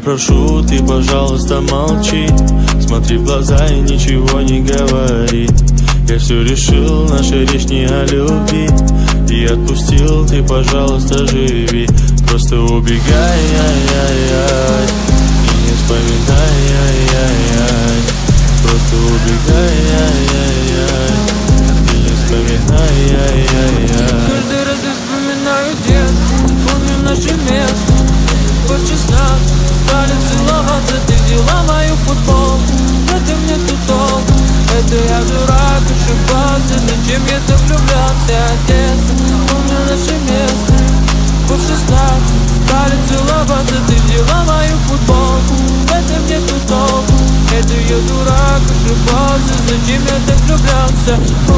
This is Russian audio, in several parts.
прошу, ты, пожалуйста, молчи. Смотри в глаза и ничего не говори. Я все решил, наша речь не о любви. И отпустил, ты, пожалуйста, живи. Просто убегай, ай-яй-яй. И не вспоминай, ай-яй-яй. Просто убегай, ай-яй-яй. И не вспоминай, ай-яй-яй. Каждый раз я вспоминаю детство Помню наше место. По 16 стали целоваться Ты взяла мою футболку В этом нету толку Это я дурак, ошибался Зачем я так влюблялся Детство, помню наше место По 16 стали целоваться Ты взяла мою футболку В этом нету толку Это я дурак, ошибался Зачем я так влюблялся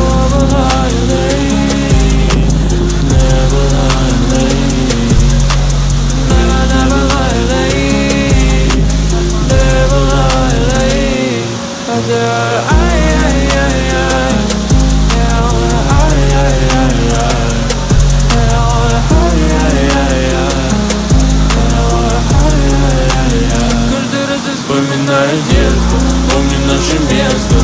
Вспоминаю детство, помню наше место.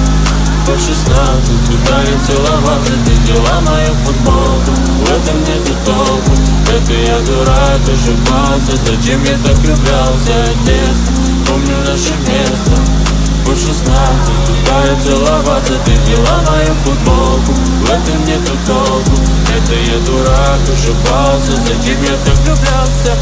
По шестнадцать устали целоваться Ты взяла мою футболку, в этом нету толку Это я дурак, ошибался. Зачем я так влюблялся Детство, помню наше шестнадцать. Устали целоваться Ты взяла мою футболку, в этом нету толку. Это я дурак, ошибался Зачем я так влюблялся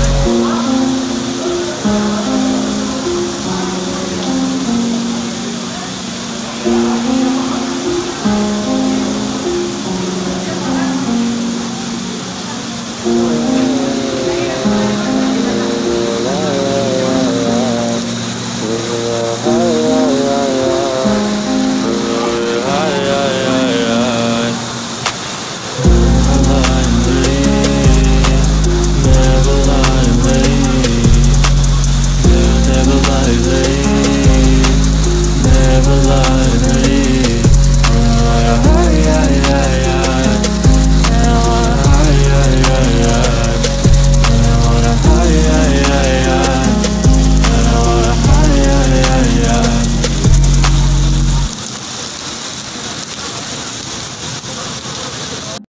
never lie,